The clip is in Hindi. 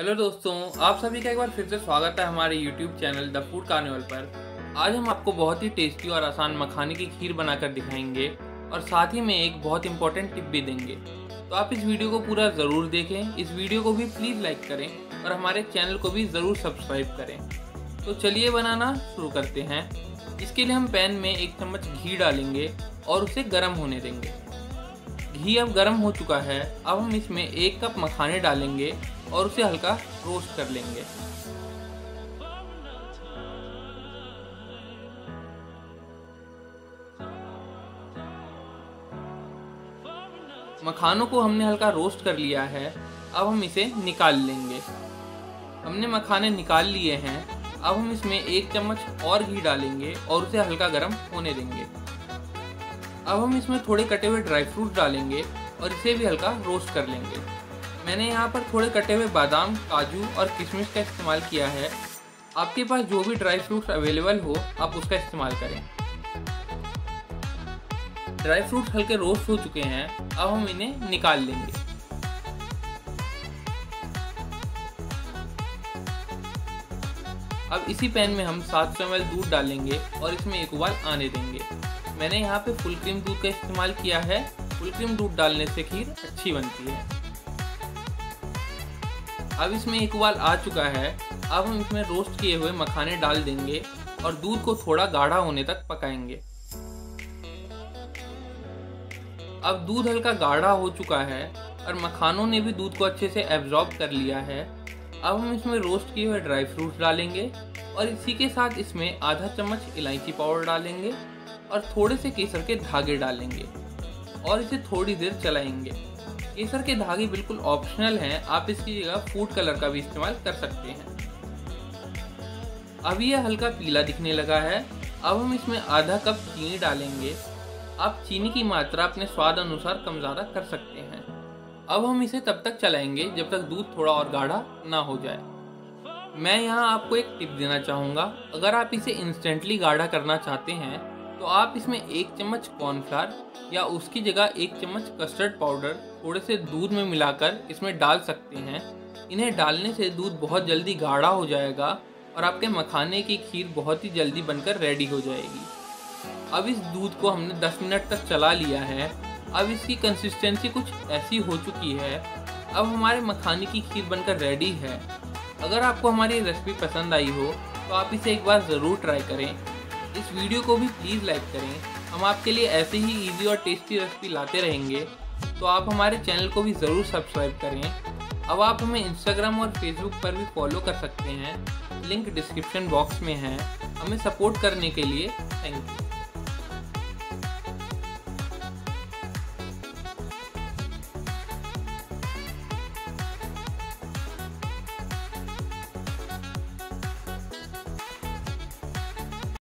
हेलो दोस्तों, आप सभी का एक बार फिर से स्वागत है हमारे YouTube channel the food carnival पर। आज हम आपको बहुत ही टेस्टी और आसान मखाने की खीर बनाकर दिखाएँगे और साथ ही में एक बहुत इंपॉर्टेंट टिप भी देंगे। तो आप इस वीडियो को पूरा ज़रूर देखें, इस वीडियो को भी प्लीज़ लाइक करें और हमारे चैनल को भी ज़रूर सब्सक्राइब करें। तो चलिए बनाना शुरू करते हैं। इसके लिए हम पैन में एक चम्मच घी डालेंगे और उसे गर्म होने देंगे। घी अब गर्म हो चुका है, अब हम इसमें एक कप मखाने डालेंगे और उसे हल्का रोस्ट कर लेंगे। मखानों को हमने हल्का रोस्ट कर लिया है। अब हम इसे निकाल लेंगे। हमने मखाने निकाल लिए हैं। अब हम इसमें एक चम्मच और घी डालेंगे और उसे हल्का गर्म होने देंगे। अब हम इसमें थोड़े कटे हुए ड्राई फ्रूट डालेंगे और इसे भी हल्का रोस्ट कर लेंगे। मैंने यहाँ पर थोड़े कटे हुए बादाम, काजू और किशमिश का इस्तेमाल किया है। आपके पास जो भी ड्राई फ्रूट्स अवेलेबल हो, आप उसका इस्तेमाल करें। ड्राई फ्रूट हल्के रोस्ट हो चुके हैं, अब हम इन्हें निकाल लेंगे। अब इसी पैन में हम 700 सौ दूध डालेंगे और इसमें एक उबाल आने देंगे। मैंने यहाँ पे फुल क्रीम दूध का इस्तेमाल किया है। फुल क्रीम दूध डालने से खीर अच्छी बनती है। अब इसमें एक उबाल आ चुका है। अब हम इसमें रोस्ट किए हुए मखाने डाल देंगे और दूध को थोड़ा गाढ़ा होने तक पकाएँगे। अब दूध हल्का गाढ़ा हो चुका है और मखानों ने भी दूध को अच्छे से एब्जॉर्ब कर लिया है। अब हम इसमें रोस्ट किए हुए ड्राई फ्रूट्स डालेंगे और इसी के साथ इसमें आधा चम्मच इलायची पाउडर डालेंगे और थोड़े से केसर के धागे डालेंगे और इसे थोड़ी देर चलाएँगे। केसर के धागे बिल्कुल ऑप्शनल हैं। आप इसकी जगह फ़ूड कलर का भी इस्तेमाल कर सकते हैं। अब यह हल्का पीला दिखने लगा है। अब हम इसमें आधा कप चीनी डालेंगे। आप चीनी की मात्रा अपने स्वाद अनुसार कम ज़्यादा कर सकते हैं। अब हम इसे तब तक चलाएँगे जब तक दूध थोड़ा और गाढ़ा ना हो जाए। मैं यहाँ आपको एक टिप देना चाहूँगा। अगर आप इसे इंस्टेंटली गाढ़ा करना चाहते हैं तो आप इसमें एक चम्मच कॉर्नफ्लावर या उसकी जगह एक चम्मच कस्टर्ड पाउडर थोड़े से दूध में मिलाकर इसमें डाल सकते हैं। इन्हें डालने से दूध बहुत जल्दी गाढ़ा हो जाएगा और आपके मखाने की खीर बहुत ही जल्दी बनकर रेडी हो जाएगी। अब इस दूध को हमने 10 मिनट तक चला लिया है। अब इसकी कंसिस्टेंसी कुछ ऐसी हो चुकी है। अब हमारे मखाने की खीर बनकर रेडी है। अगर आपको हमारी रेसिपी पसंद आई हो तो आप इसे एक बार ज़रूर ट्राई करें। इस वीडियो को भी प्लीज़ लाइक करें। हम आपके लिए ऐसे ही इजी और टेस्टी रेसिपी लाते रहेंगे। तो आप हमारे चैनल को भी ज़रूर सब्सक्राइब करें। अब आप हमें इंस्टाग्राम और फेसबुक पर भी फॉलो कर सकते हैं। लिंक डिस्क्रिप्शन बॉक्स में है। हमें सपोर्ट करने के लिए थैंक यू